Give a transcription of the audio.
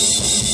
Shh.